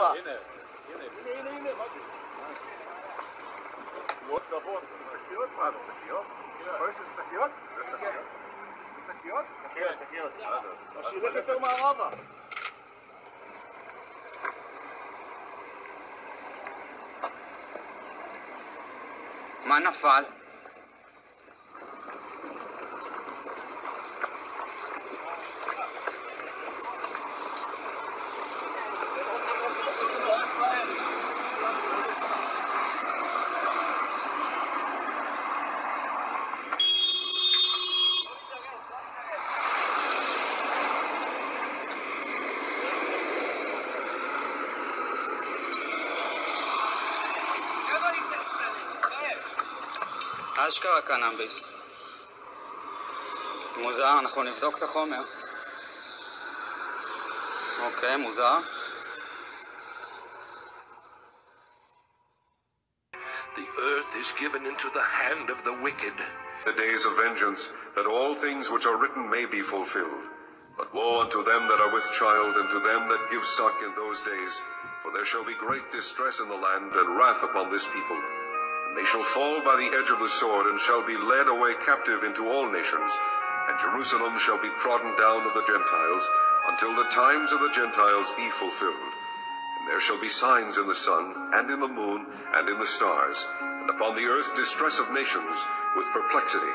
גרוע. הנה, הנה, הנה, הנה, מה זה? מאוד צבון. שקיות? מה זה שקיות? פה יש איזה שקיות? זה שקיות? שקיות? תחיות. אז שילך יותר מערבה. מה נפל? אשכרה קנאביס. מוזר, אנחנו נבדוק את החומר. אוקיי, מוזר. The earth is given into the hand of the wicked. the days of vengeance, that all things which are written may be fulfilled. But woe unto them that are with child, and to them that give suck in those days, for there shall be great distress in the land, and wrath upon this people. They shall fall by the edge of the sword, and shall be led away captive into all nations, and Jerusalem shall be trodden down of the Gentiles, until the times of the Gentiles be fulfilled. And there shall be signs in the sun, and in the moon, and in the stars, and upon the earth distress of nations, with perplexity,